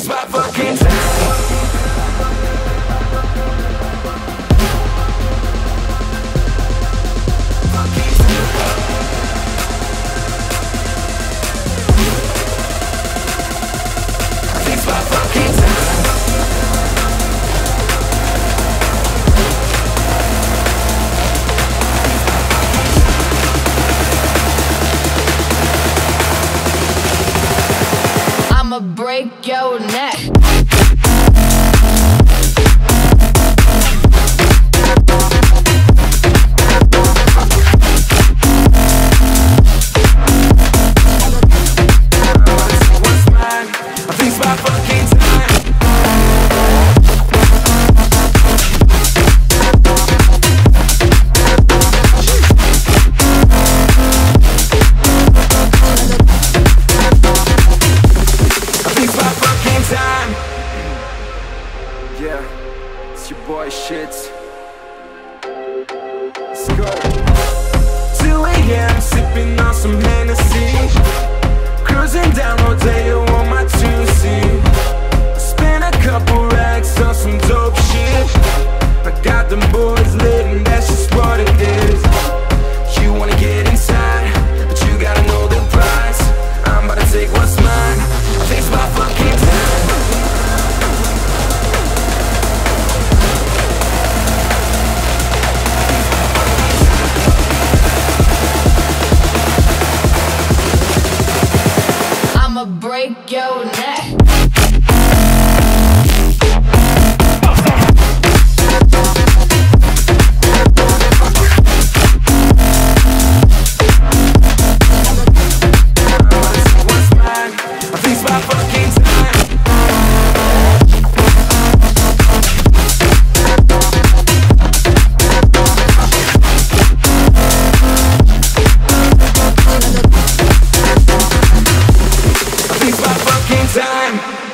spot for Break your neck. my first time. Yeah, it's your boy Shit. Let's go. 2 a.m. sipping on some Hennessy. I'll break your neck. taking time.